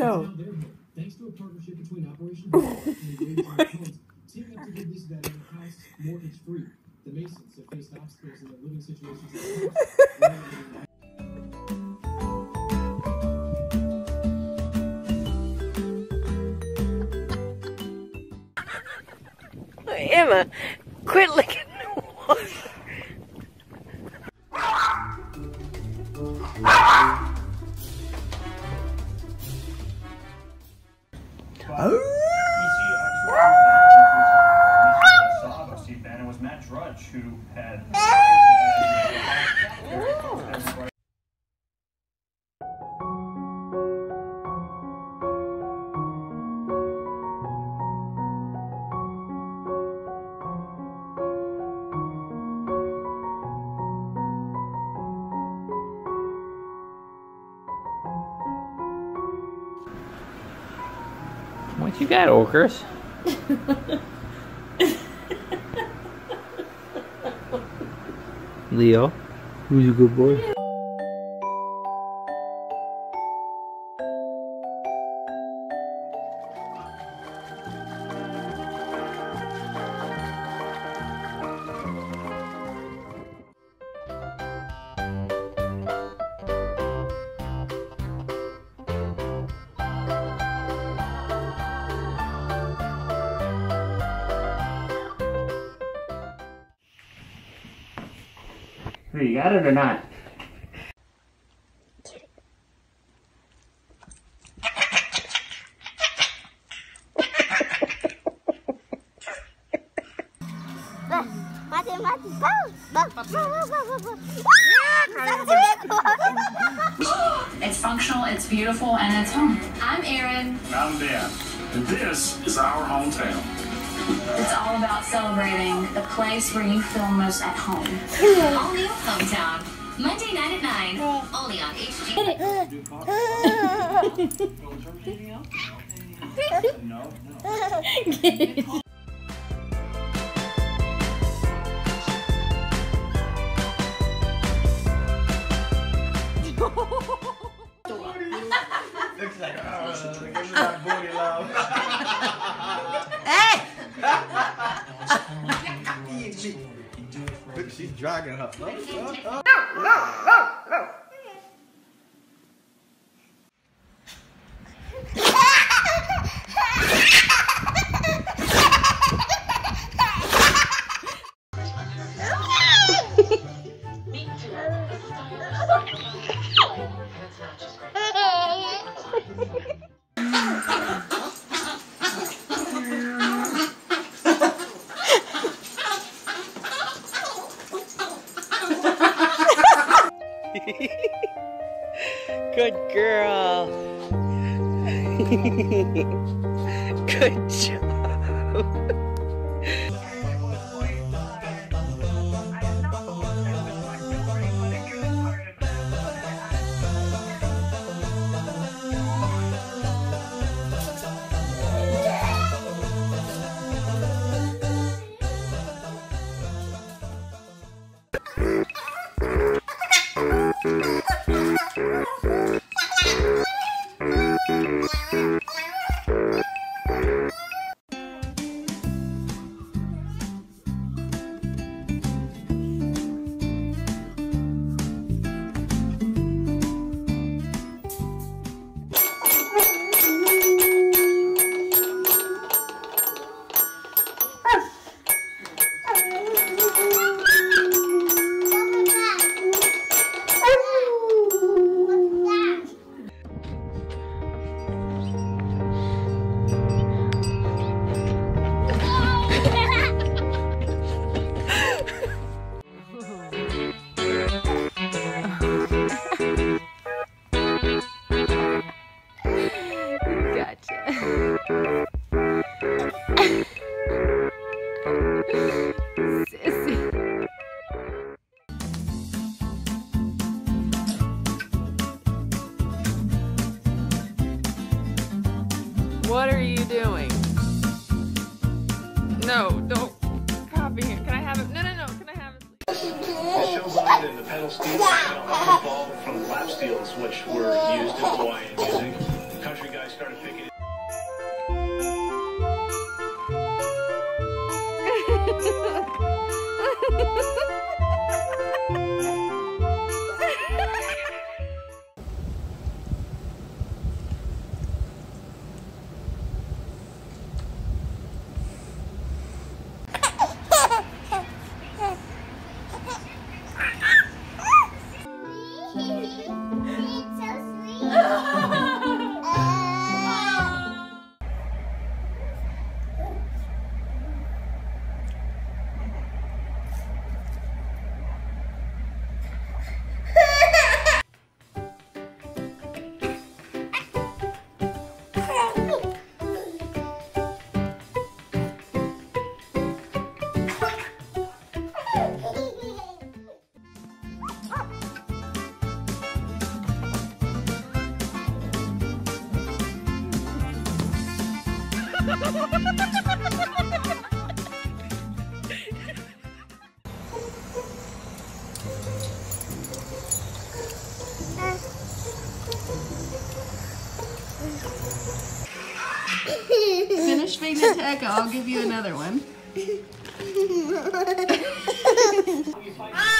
Yo. Thanks to a partnership between Operation Hope and Great Giant Homes, teaming up to give this veteran a house mortgage free. The Masons have faced obstacles in their living situations. Emma, quit licking Steve you got, Orcus? Leo, who's a good boy? Here, you got it or not? It's functional, it's beautiful, and it's home. I'm Erin. I'm Ben, and this is our hometown. It's all about celebrating the place where you feel most at home. All new Hometown. Monday night at 9. Only on HG. Looks Look, she's dragging her. Up, up, up. Good girl. Good job. On it in the pedal steel evolved from lap steels, which were used in Hawaiian music. Country guys Finish feeding it to I'll give you another one.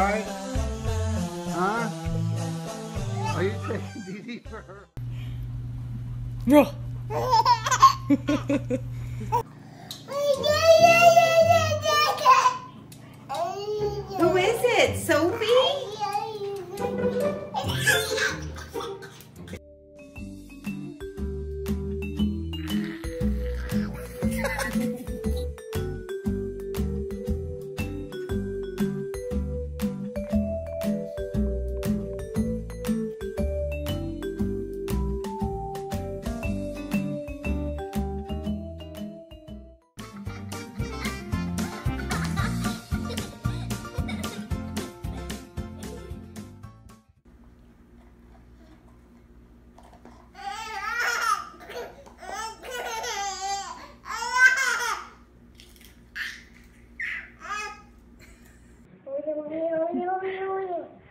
Didi for a ride? Huh? Are you taking Didi for her? Who is it? Sophie?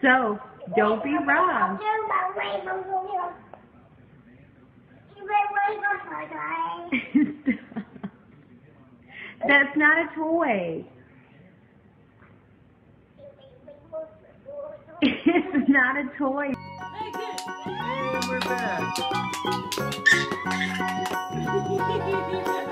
So, don't be wrong. That's not a toy. It's not a toy. Hey, we're back.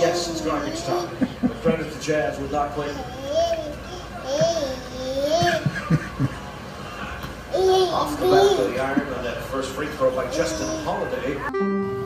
yes, it's garbage time. But credit to Jazz would not claim off the back of the iron on that first free throw by Justin Holiday.